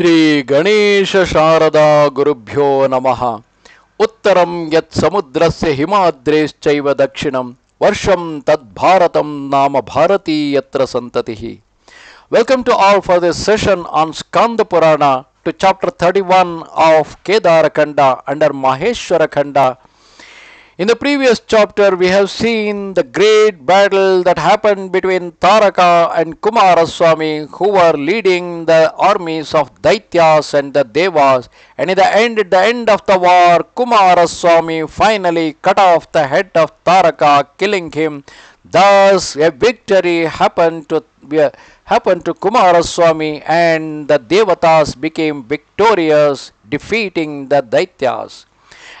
ಶ್ರೀ ಗಣೇಶ ಶಾರದಾ ಗುರುಭ್ಯೋ ನಮಃ ಉತ್ತರಂ ಯತ್ ಸಮುದ್ರಸ್ಯ ಹಿಮಾದ್ರೇಶ್ಚೈವ ದಕ್ಷಿಣಂ ವರ್ಷಂ ತದ್ಭಾರತಂ ನಾಮ ಭಾರತೀ ಯತ್ರ ಸಂತತಿಃ Welcome to all for this session on Skanda Purana to chapter 31 of Kedarakanda under Maheshwara Khanda. in the previous chapter, we have seen the great battle that happened between Taraka and Kumaraswamy, who were leading the armies of Daityas and the Devas. And in the end, at the end of the war, Kumaraswamy finally cut off the head of Taraka, killing him. Thus, a victory happened to uh, happened to Kumaraswamy, and the Devatas became victorious, defeating the Daityas.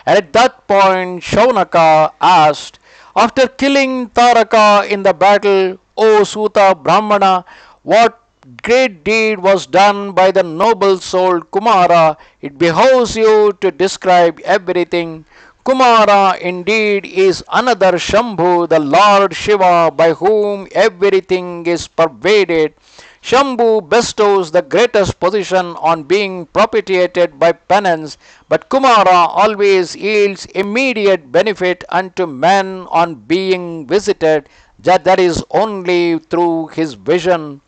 And at that point, Shaunaka asked, After killing Taraka in the battle, O Suta Brahmana, what great deed was done by the noble soul Kumara? It behoves you to describe everything. Kumara indeed is another Shambhu, the Lord Shiva, by whom everything is pervaded. Shambhu bestows the greatest position on being propitiated by penance, but Kumara always yields immediate benefit unto men on being visited, that that is only through his vision.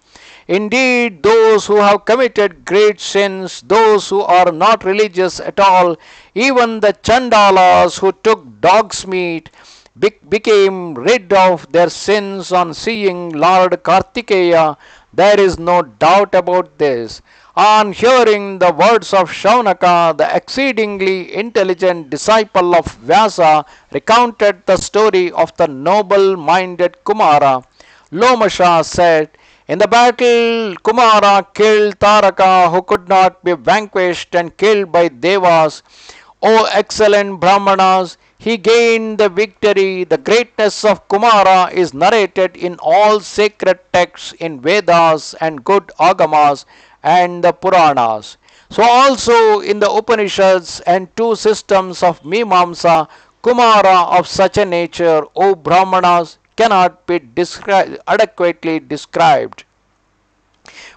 Indeed, those who have committed great sins, those who are not religious at all, even the Chandalas who took dog's meat, be- became rid of their sins on seeing Lord Kartikeya. There is no doubt about this. On hearing the words of Shaunaka, the exceedingly intelligent disciple of Vyasa recounted the story of the noble minded Kumara. Lomasha said, in the battle, Kumara killed Taraka, who could not be vanquished and killed by Devas. O excellent Brahmanas, he gained the victory. The greatness of Kumara is narrated in all sacred texts in Vedas and good Agamas and the Puranas. So also in the Upanishads and two systems of Mimamsa, Kumara of such a nature, O Brahmanas, cannot be descri- adequately described.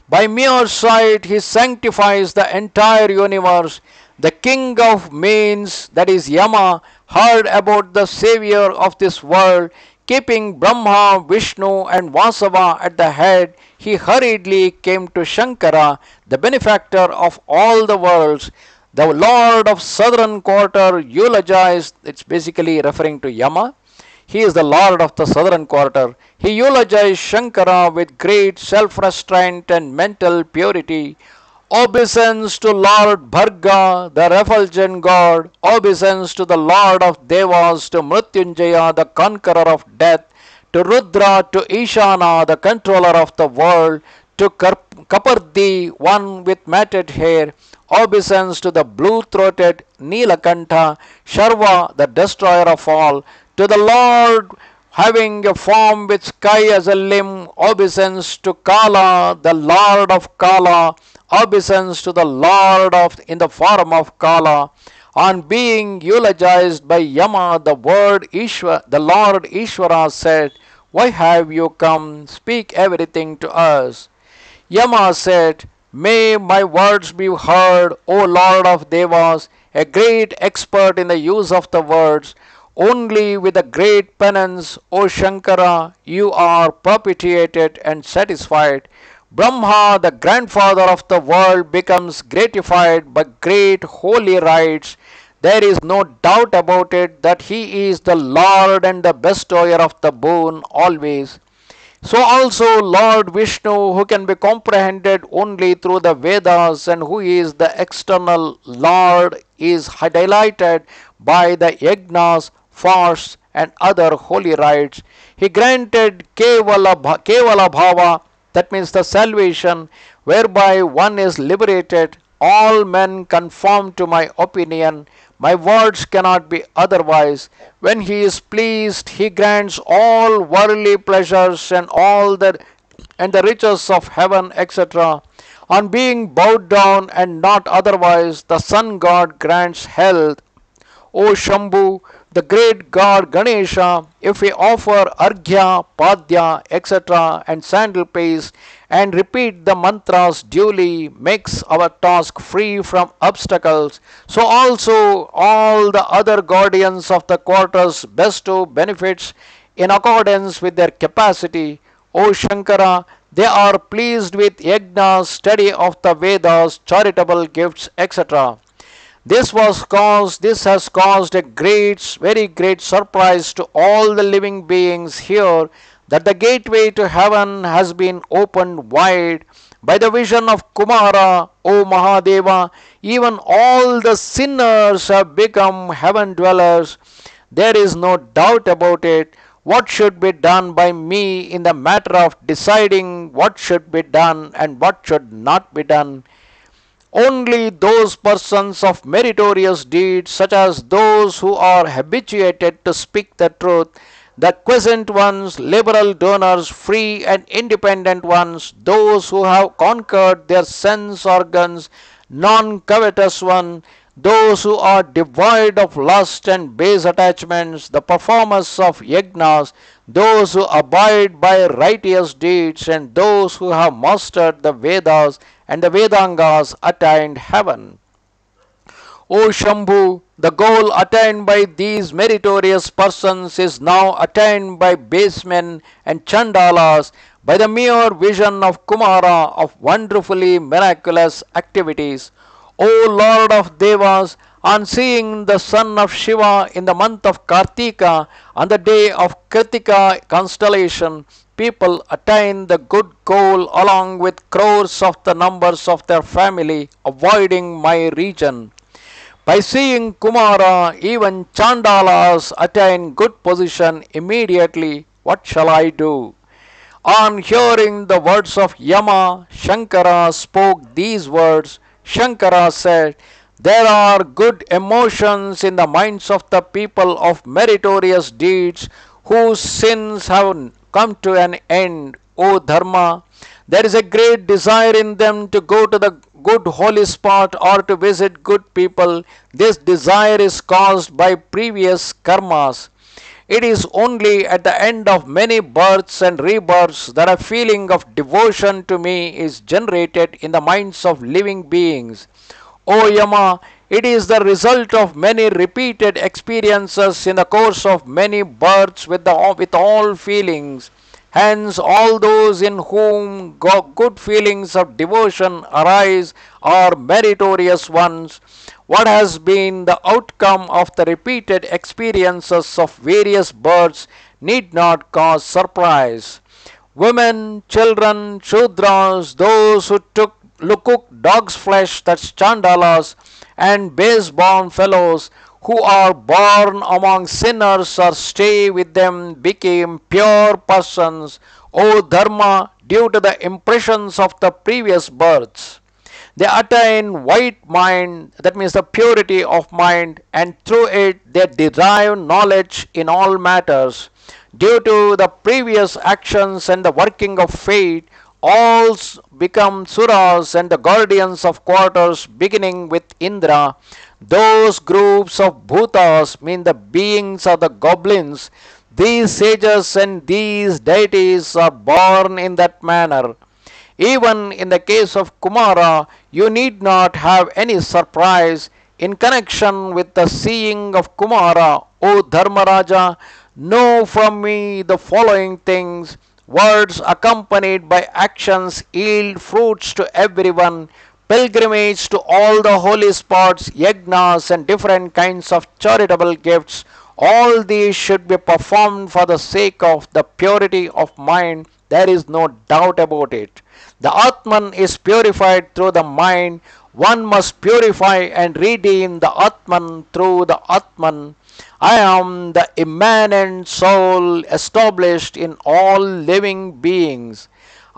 By mere sight, he sanctifies the entire universe. The king of means, that is Yama, heard about the savior of this world. Keeping Brahma, Vishnu, and Vasava at the head, he hurriedly came to Shankara, the benefactor of all the worlds. The lord of southern quarter eulogized, it's basically referring to Yama. He is the lord of the southern quarter. He eulogized Shankara with great self restraint and mental purity. Obeisance to Lord Bharga, the refulgent god. Obeisance to the Lord of Devas, to Mrityunjaya, the conqueror of death. To Rudra, to Ishana, the controller of the world. To Kapardi, one with matted hair. Obeisance to the blue throated Nilakantha, Sharva, the destroyer of all. To the Lord having a form with sky as a limb, obeisance to Kala, the Lord of Kala, obeisance to the Lord of in the form of Kala. On being eulogized by Yama, the word Ishwa, the Lord Ishvara said, Why have you come? Speak everything to us. Yama said, May my words be heard, O Lord of Devas, a great expert in the use of the words. Only with a great penance, O Shankara, you are propitiated and satisfied. Brahma, the grandfather of the world, becomes gratified by great holy rites. There is no doubt about it that he is the Lord and the bestower of the boon always. So also Lord Vishnu, who can be comprehended only through the Vedas and who is the external Lord, is delighted by the yajnas, fasts, and other holy rites. He granted Kevala, Kevala Bhava, that means the salvation, whereby one is liberated. All men conform to my opinion. My words cannot be otherwise. When he is pleased, he grants all worldly pleasures and all the and the riches of heaven, etc. On being bowed down and not otherwise, the sun god grants health. O Shambhu, the great god Ganesha, if we offer arghya, padya, etc., and sandal paste and repeat the mantras duly, makes our task free from obstacles. So also all the other guardians of the quarters bestow benefits in accordance with their capacity. O Shankara, they are pleased with yajnas, study of the Vedas, charitable gifts, etc. This was caused, this has caused a great, very great surprise to all the living beings here that the gateway to heaven has been opened wide by the vision of Kumara, O Mahadeva. Even all the sinners have become heaven dwellers. There is no doubt about it. What should be done by me in the matter of deciding what should be done and what should not be done? Only those persons of meritorious deeds, such as those who are habituated to speak the truth, the quiescent ones, liberal donors, free and independent ones, those who have conquered their sense organs, non covetous one, those who are devoid of lust and base attachments, the performers of yajnas, those who abide by righteous deeds, and those who have mastered the Vedas and the Vedangas attained heaven. O Shambhu, the goal attained by these meritorious persons is now attained by basemen and chandalas by the mere vision of Kumara of wonderfully miraculous activities. O Lord of Devas, on seeing the son of Shiva in the month of Kartika on the day of Kritika constellation, people attain the good goal along with crores of the numbers of their family, avoiding my region. By seeing Kumara, even Chandalas attain good position immediately. What shall I do? On hearing the words of Yama, Shankara spoke these words Shankara said, There are good emotions in the minds of the people of meritorious deeds whose sins have come to an end, O Dharma. There is a great desire in them to go to the good holy spot or to visit good people. This desire is caused by previous karmas. It is only at the end of many births and rebirths that a feeling of devotion to me is generated in the minds of living beings. O Yama, it is the result of many repeated experiences in the course of many births with, the, with all feelings. Hence, all those in whom good feelings of devotion arise are meritorious ones what has been the outcome of the repeated experiences of various births need not cause surprise. Women, children, Shudras, those who took cooked dog's flesh, that's Chandalas, and base-born fellows who are born among sinners or stay with them became pure persons, O Dharma, due to the impressions of the previous births. They attain white mind, that means the purity of mind, and through it they derive knowledge in all matters. Due to the previous actions and the working of fate, all become suras and the guardians of quarters, beginning with Indra. Those groups of bhutas mean the beings of the goblins. These sages and these deities are born in that manner. Even in the case of Kumara, you need not have any surprise in connection with the seeing of Kumara, O Dharmaraja. Know from me the following things. Words accompanied by actions yield fruits to everyone. Pilgrimage to all the holy spots, yagnas and different kinds of charitable gifts. All these should be performed for the sake of the purity of mind. There is no doubt about it. The Atman is purified through the mind. One must purify and redeem the Atman through the Atman. I am the immanent soul established in all living beings.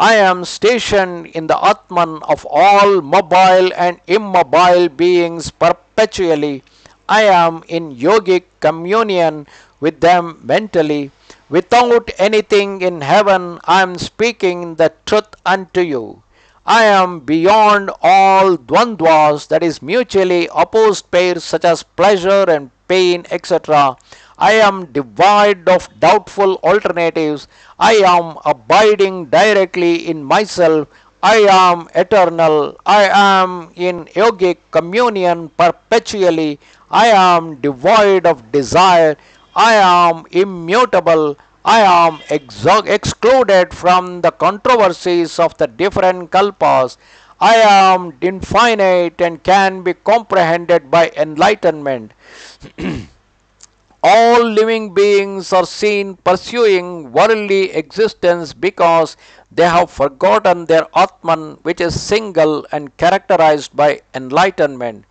I am stationed in the Atman of all mobile and immobile beings perpetually. I am in yogic communion with them mentally. Without anything in heaven, I am speaking the truth unto you. I am beyond all dvandvas, that is mutually opposed pairs such as pleasure and pain, etc. I am devoid of doubtful alternatives. I am abiding directly in myself. I am eternal. I am in yogic communion perpetually. I am devoid of desire. I am immutable. I am excluded from the controversies of the different kalpas. I am infinite and can be comprehended by enlightenment. All living beings are seen pursuing worldly existence because they have forgotten their Atman, which is single and characterized by enlightenment.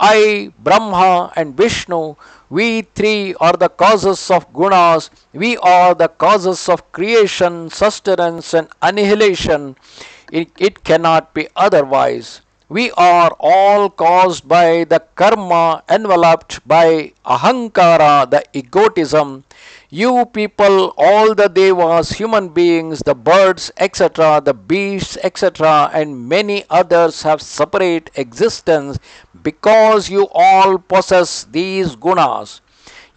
I, Brahma, and Vishnu, we three are the causes of gunas. We are the causes of creation, sustenance, and annihilation. It, it cannot be otherwise. We are all caused by the karma enveloped by ahankara, the egotism. You people, all the devas, human beings, the birds, etc., the beasts, etc., and many others have separate existence because you all possess these gunas.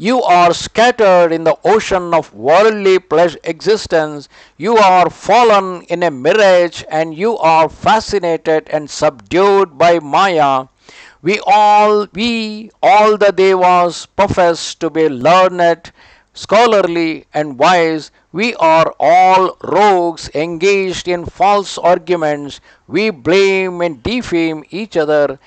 You are scattered in the ocean of worldly pleasure existence. You are fallen in a mirage and you are fascinated and subdued by Maya. We all, we, all the devas profess to be learned, scholarly, and wise. We are all rogues engaged in false arguments. We blame and defame each other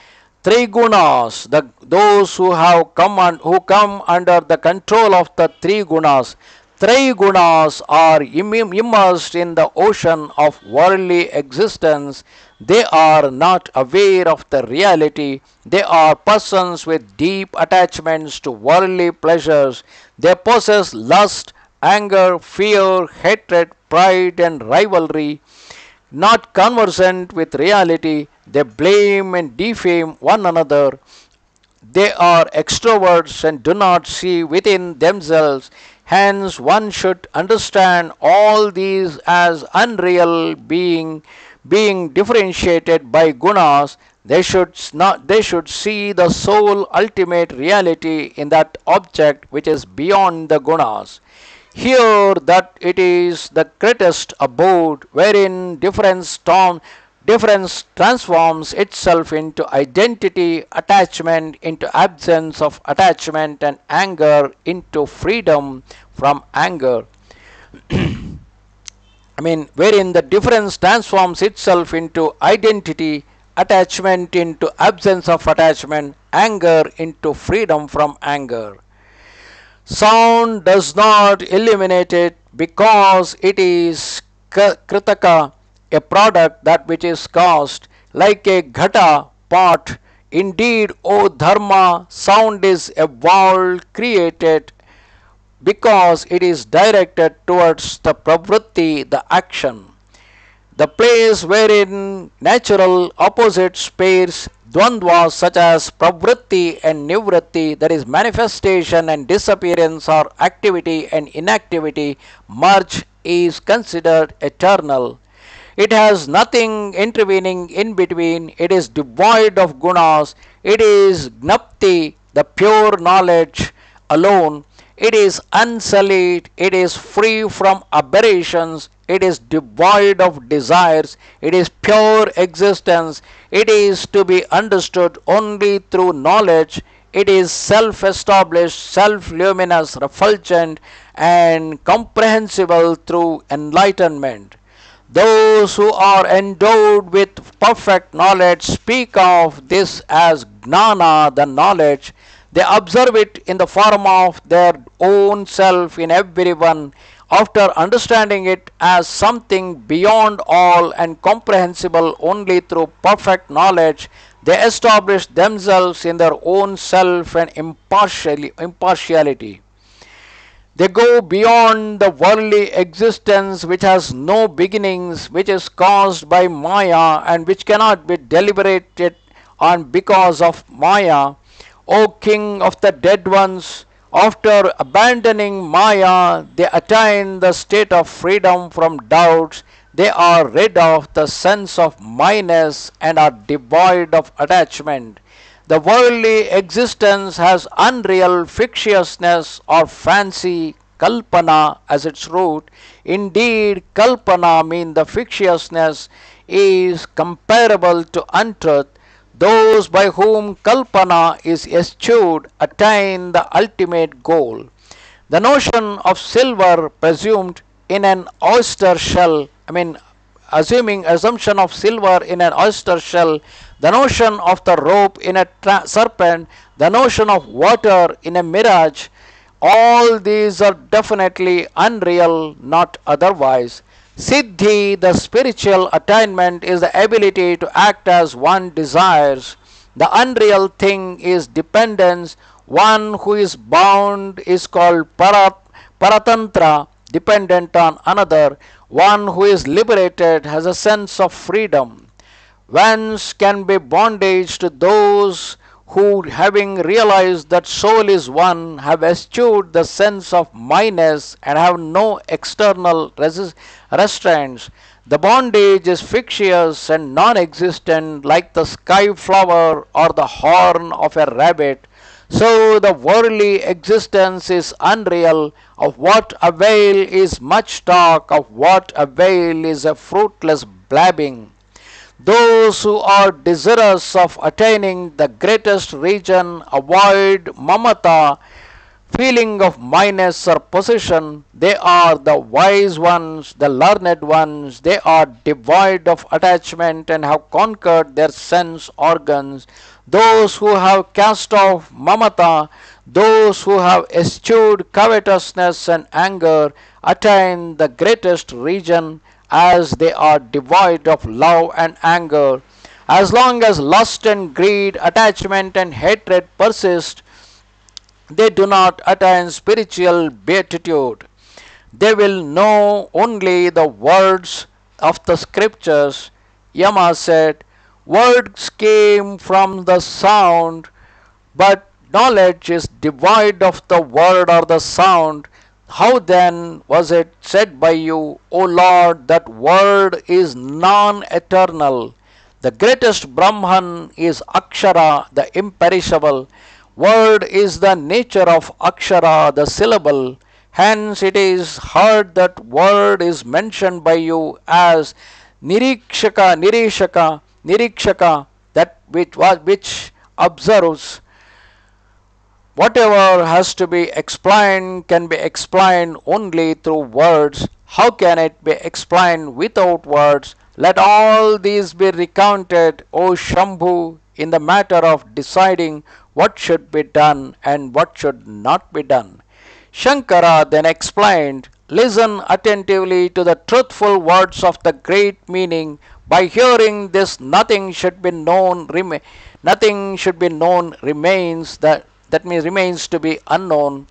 three gunas, the, those who have come un, who come under the control of the three gunas, three gunas are immersed in the ocean of worldly existence. They are not aware of the reality. They are persons with deep attachments to worldly pleasures. They possess lust, anger, fear, hatred, pride, and rivalry not conversant with reality, they blame and defame one another. They are extroverts and do not see within themselves. Hence, one should understand all these as unreal being, being differentiated by gunas. They should not. They should see the sole ultimate reality in that object which is beyond the gunas. Here that it is the greatest abode wherein difference storm difference transforms itself into identity, attachment into absence of attachment, and anger into freedom from anger. I mean, wherein the difference transforms itself into identity, attachment into absence of attachment, anger into freedom from anger. Sound does not eliminate it because it is kritaka, a product that which is caused like a ghata pot. Indeed, O Dharma, sound is a evolved, created because it is directed towards the pravritti, the action. The place wherein natural opposites pairs Dvandvas such as pravritti and nivritti, that is manifestation and disappearance or activity and inactivity, merge is considered eternal. It has nothing intervening in between. It is devoid of gunas. It is gnapti, the pure knowledge alone. It is unsullied. It is free from aberrations. It is devoid of desires. It is pure existence. It is to be understood only through knowledge. It is self established, self luminous, refulgent, and comprehensible through enlightenment. Those who are endowed with perfect knowledge speak of this as gnana, the knowledge. They observe it in the form of their own self in everyone after understanding it as something beyond all and comprehensible only through perfect knowledge, they establish themselves in their own self and impartiality. They go beyond the worldly existence which has no beginnings, which is caused by Maya and which cannot be deliberated on because of Maya. O King of the dead ones, after abandoning Maya, they attain the state of freedom from doubts. They are rid of the sense of minus and are devoid of attachment. The worldly existence has unreal fictiousness or fancy, kalpana as its root. Indeed, kalpana means the fictiousness is comparable to untruth. Those by whom kalpana is eschewed attain the ultimate goal. The notion of silver presumed in an oyster shell, I mean, assuming assumption of silver in an oyster shell, the notion of the rope in a tra- serpent, the notion of water in a mirage, all these are definitely unreal, not otherwise. Siddhi, the spiritual attainment, is the ability to act as one desires. The unreal thing is dependence. One who is bound is called parat, paratantra, dependent on another. One who is liberated has a sense of freedom. Whence can be bondage to those who, having realized that soul is one, have eschewed the sense of myness and have no external restraints. The bondage is fictitious and non existent, like the sky flower or the horn of a rabbit. So the worldly existence is unreal. Of what avail is much talk? Of what avail is a fruitless blabbing? Those who are desirous of attaining the greatest region avoid mamata, feeling of myness or possession. They are the wise ones, the learned ones. They are devoid of attachment and have conquered their sense organs. Those who have cast off mamata, those who have eschewed covetousness and anger, attain the greatest region as they are devoid of love and anger. As long as lust and greed, attachment and hatred persist, they do not attain spiritual beatitude. They will know only the words of the scriptures. Yama said, Words came from the sound, but knowledge is devoid of the word or the sound. How then was it said by you, O Lord, that word is non eternal? The greatest Brahman is Akshara, the imperishable. Word is the nature of Akshara, the syllable. Hence it is heard that word is mentioned by you as Nirikshaka, Nirishaka, Nirikshaka, that which, which observes Whatever has to be explained can be explained only through words. How can it be explained without words? Let all these be recounted, O Shambhu, in the matter of deciding what should be done and what should not be done. Shankara then explained, Listen attentively to the truthful words of the great meaning. By hearing this, nothing should be known, nothing should be known remains that that means remains to be unknown.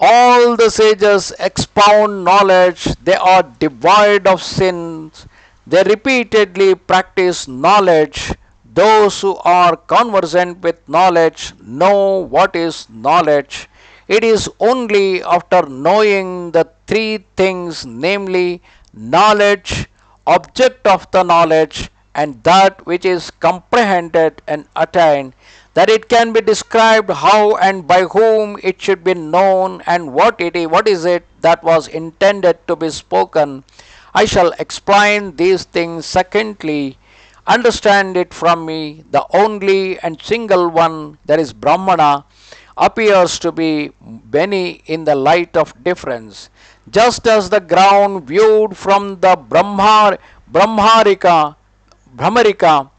All the sages expound knowledge, they are devoid of sins, they repeatedly practice knowledge. Those who are conversant with knowledge know what is knowledge. It is only after knowing the three things, namely knowledge, object of the knowledge, and that which is comprehended and attained, that it can be described how and by whom it should be known and what it is, what is it that was intended to be spoken. I shall explain these things secondly. Understand it from me, the only and single one, that is Brahmana, appears to be many in the light of difference. Just as the ground viewed from the Brahma, Brahmarika, Brahmarika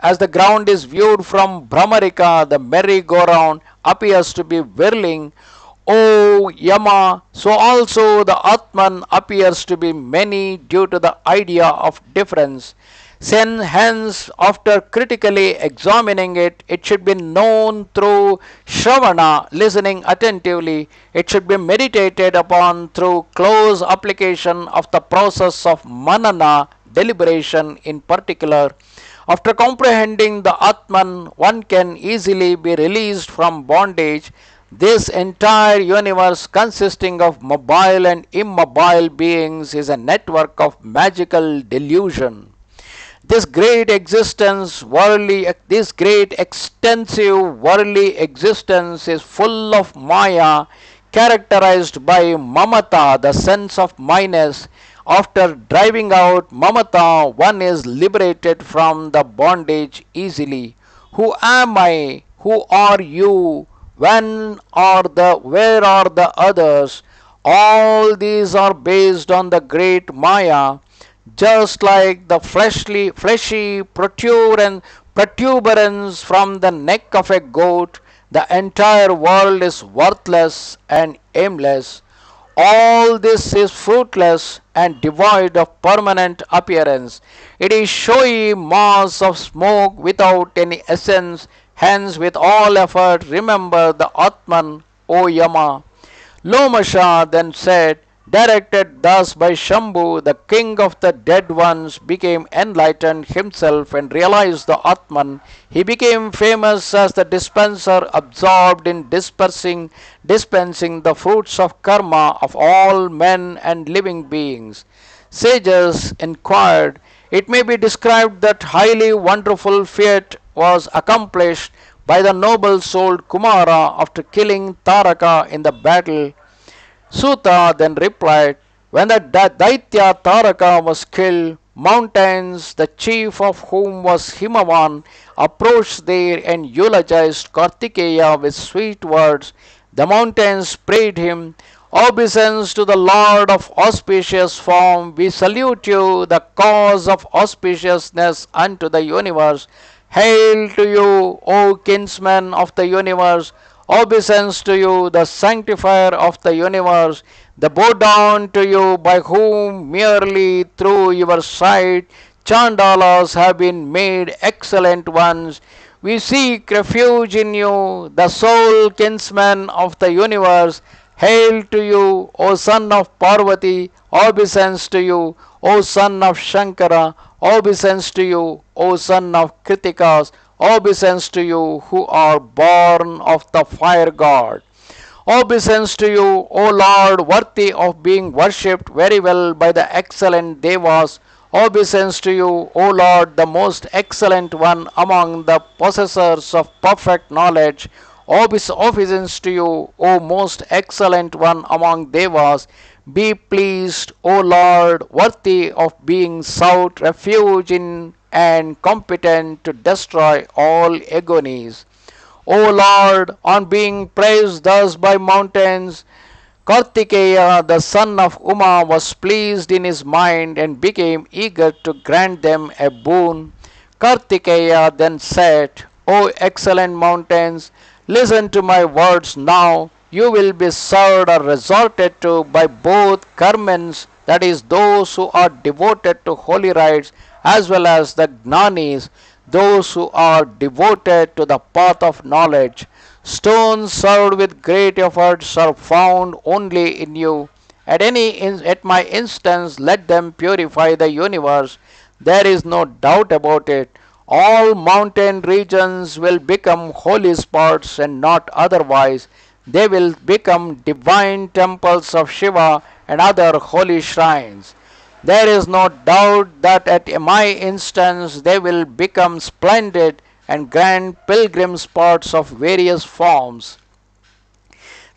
as the ground is viewed from Brahmarika, the merry-go-round appears to be whirling. O Yama, so also the Atman appears to be many due to the idea of difference. Sen, hence, after critically examining it, it should be known through Shravana, listening attentively. It should be meditated upon through close application of the process of manana, deliberation in particular. After comprehending the Atman, one can easily be released from bondage. This entire universe, consisting of mobile and immobile beings, is a network of magical delusion. this great existence, worldly, this great extensive worldly existence is full of Maya, characterized by Mamata, the sense of minus. After driving out Mamata, one is liberated from the bondage easily. Who am I? Who are you? When are the, where are the others? All these are based on the great Maya just like the fleshly, fleshy protuberance, protuberance from the neck of a goat, the entire world is worthless and aimless. All this is fruitless and devoid of permanent appearance. It is showy mass of smoke without any essence. Hence, with all effort, remember the Atman, O Yama. Lomasha then said, Directed thus by Shambhu, the king of the dead ones became enlightened himself and realized the Atman. He became famous as the dispenser absorbed in dispersing, dispensing the fruits of karma of all men and living beings. Sages inquired, it may be described that highly wonderful feat was accomplished by the noble souled Kumara after killing Taraka in the battle Suta then replied, When the Daitya Taraka was killed, mountains, the chief of whom was Himavan, approached there and eulogized Kartikeya with sweet words. The mountains prayed him, Obeisance to the Lord of auspicious form, we salute you, the cause of auspiciousness unto the universe. Hail to you, O kinsman of the universe! Obeisance to you, the sanctifier of the universe, the bow down to you by whom merely through your sight chandalas have been made excellent ones. We seek refuge in you, the sole kinsman of the universe. Hail to you, O son of Parvati, obeisance to you, O son of Shankara, obeisance to you, O son of Kritikas, Obeisance to you who are born of the fire god. Obeisance to you, O Lord, worthy of being worshipped very well by the excellent Devas. Obeisance to you, O Lord, the most excellent one among the possessors of perfect knowledge. Obeisance to you, O most excellent one among Devas. Be pleased, O Lord, worthy of being sought refuge in and competent to destroy all agonies. O Lord, on being praised thus by mountains, Kartikeya, the son of Uma, was pleased in his mind and became eager to grant them a boon. Kartikeya then said, O excellent mountains, listen to my words now. You will be served or resorted to by both Karmans, that is, those who are devoted to holy rites as well as the Gnanis, those who are devoted to the path of knowledge. Stones served with great efforts are found only in you. At any at my instance, let them purify the universe. There is no doubt about it. All mountain regions will become holy spots and not otherwise. They will become divine temples of Shiva and other holy shrines. There is no doubt that at my instance they will become splendid and grand pilgrim spots of various forms.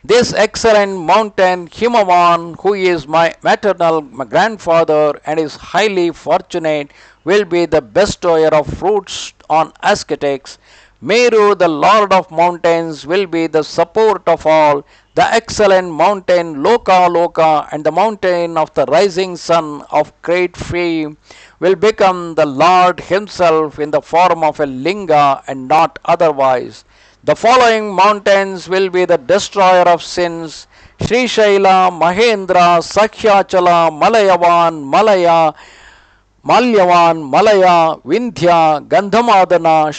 This excellent mountain Himavan, who is my maternal grandfather and is highly fortunate, will be the bestower of fruits on ascetics. Meru, the lord of mountains, will be the support of all the excellent mountain Loka Loka and the mountain of the rising sun of great fame will become the Lord Himself in the form of a linga and not otherwise. The following mountains will be the destroyer of sins Sri Shaila, Mahendra, Sakhyachala, Malayavan, Malaya, Malyavan, Malaya, Vindhya, Gandhamadana,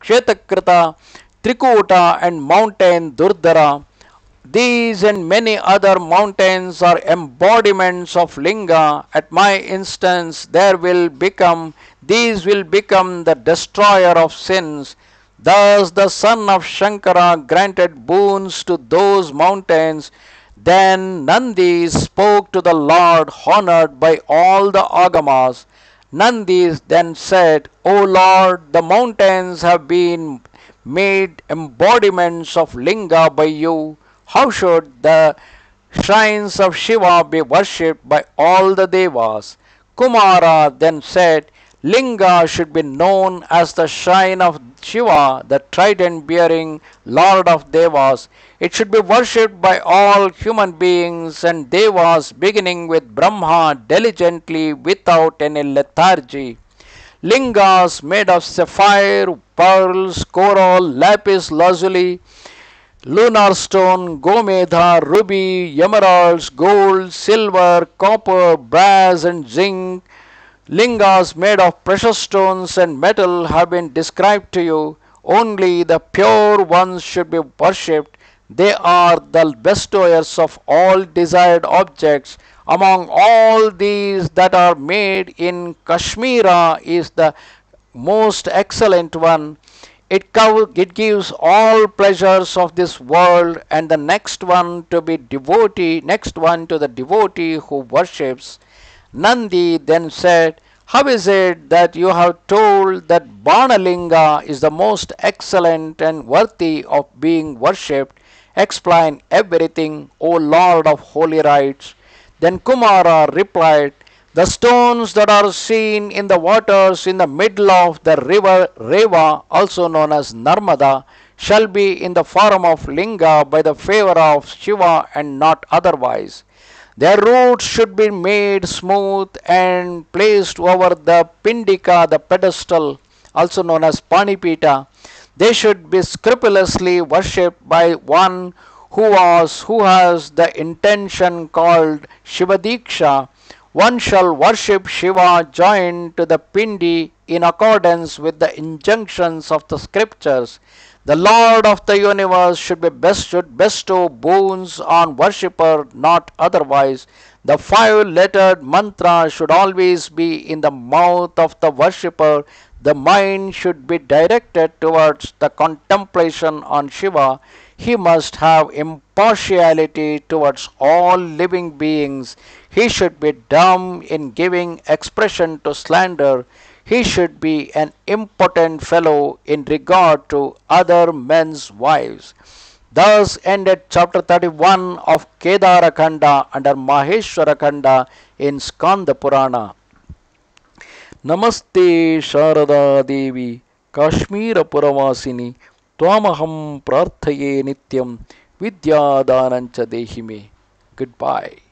Shvetakrita, Trikuta, and mountain Durdara. These and many other mountains are embodiments of Linga. At my instance, there will become, these will become the destroyer of sins. Thus the son of Shankara granted boons to those mountains. Then Nandi spoke to the Lord, honored by all the Agamas. Nandis then said, O Lord, the mountains have been made embodiments of Linga by you. How should the shrines of Shiva be worshipped by all the Devas? Kumara then said, Linga should be known as the shrine of Shiva, the trident bearing Lord of Devas. It should be worshipped by all human beings and Devas, beginning with Brahma, diligently without any lethargy. Lingas made of sapphire, pearls, coral, lapis lazuli, lunar stone, gomedha, ruby, emeralds, gold, silver, copper, brass, and zinc. Lingas made of precious stones and metal have been described to you. Only the pure ones should be worshipped. They are the bestowers of all desired objects. Among all these that are made in Kashmira is the most excellent one. It, it gives all pleasures of this world and the next one to be devotee, next one to the devotee who worships. Nandi then said, How is it that you have told that Banalinga is the most excellent and worthy of being worshipped? Explain everything, O Lord of holy rites. Then Kumara replied, The stones that are seen in the waters in the middle of the river Reva, also known as Narmada, shall be in the form of Linga by the favor of Shiva and not otherwise. Their roots should be made smooth and placed over the Pindika, the pedestal, also known as Panipita. They should be scrupulously worshipped by one who was who has the intention called Shivadiksha. One shall worship Shiva joined to the Pindi in accordance with the injunctions of the scriptures. The Lord of the universe should be best should bestow boons on worshipper, not otherwise. The five lettered mantra should always be in the mouth of the worshipper. The mind should be directed towards the contemplation on Shiva. He must have impartiality towards all living beings. He should be dumb in giving expression to slander he should be an impotent fellow in regard to other men's wives. Thus ended chapter 31 of Kedarakhanda under Maheshwarakhanda in Skanda Purana. Namaste Sharada Devi Kashmira Puravasini Twamaham Prarthaye Nityam Vidyadarancha Dehime. Goodbye.